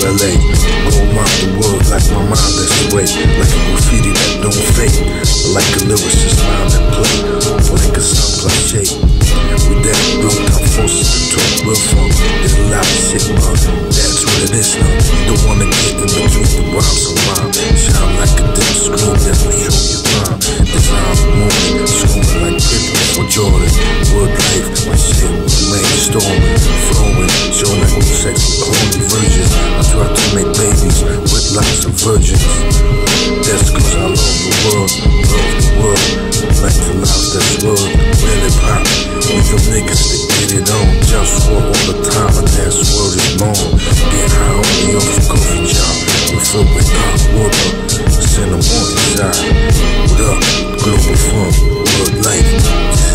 LA. Go around the world like my mind that's away. Like a graffiti that don't fade. Like a lyricist mind that play. Like a sound cliche. With that built up forces to talk real funk. There's a lot of shit, but that's what it is now. You don't wanna get in between the rhymes and rhyme. Shine like a dim screen that will show you time. Design moving, screwing like Pippen or Jordan. Word life, my shit, remain storming, flowing. Sex with holy virgins. I try to make babies with lots of virgins. That's cause I love the world, love the world. Like the love that's world, really pop. With them niggas that get it on. Just for all the time, and that's word is long. Get high on the off the coffee job. We fill with hot water. Send them on inside. What up? Globalfirm, world life.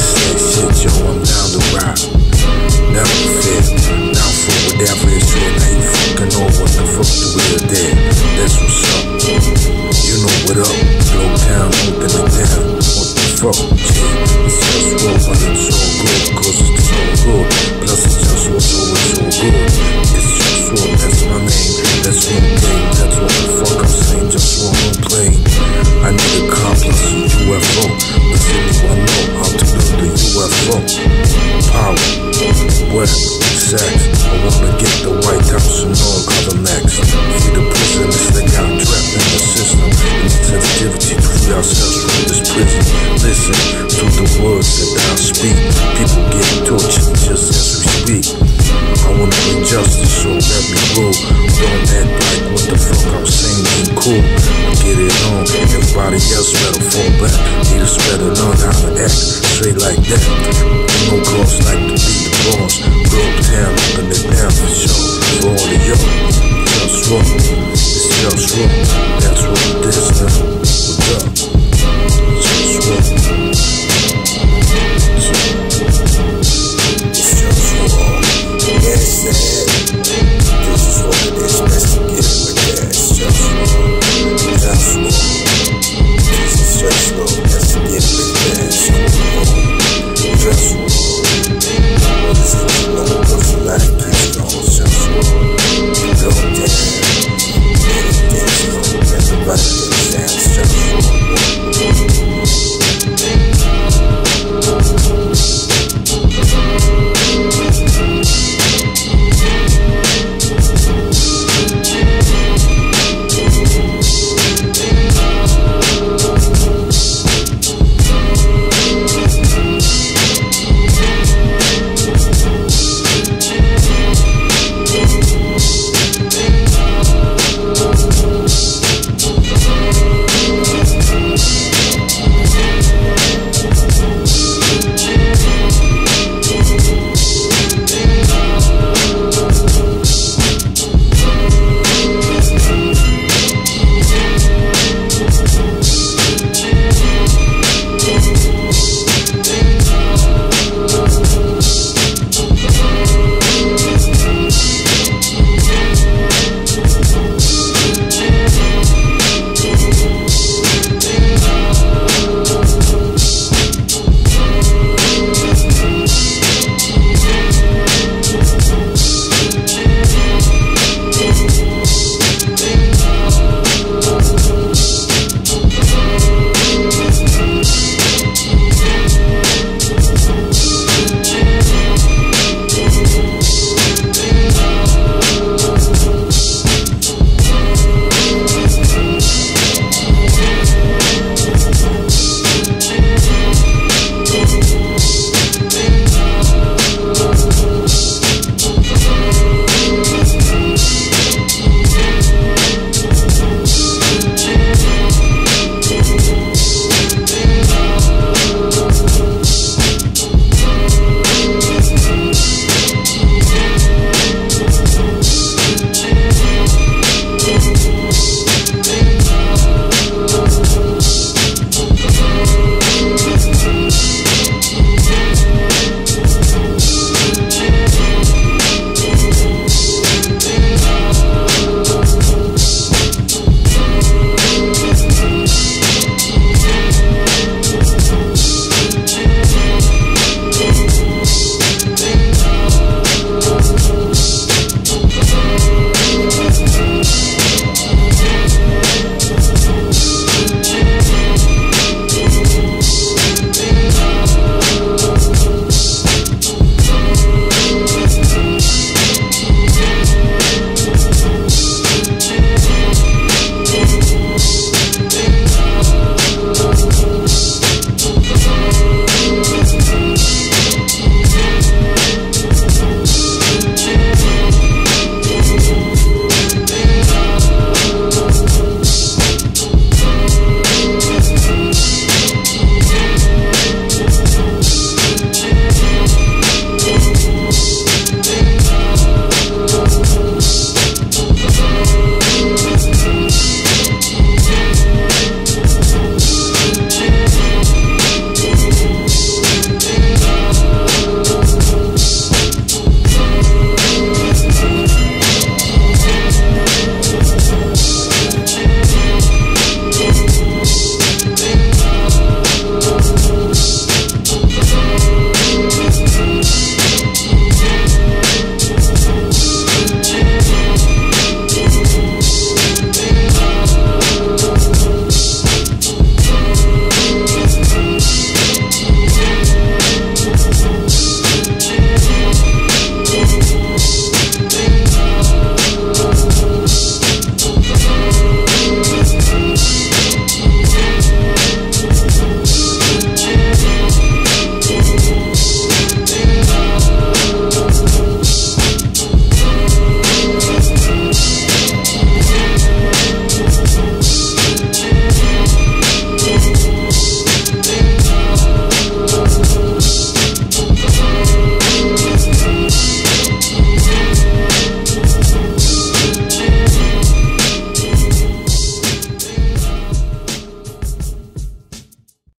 It's just war, but it's all good. Cause it's good. Plus it's just good. It's just that's my name. That's one game. That's what the fuck I'm saying. Just one. I need a a UFO. Speak. People getting tortured just as we speak. I wanna bring justice, so let me rule. Don't act like what the fuck I'm saying ain't cool. I get it on, everybody else better fall back. Leaders better learn how to act straight like that. No girls like to be the boss. Broke town, holding it down for sure. For all of y'all, just roll.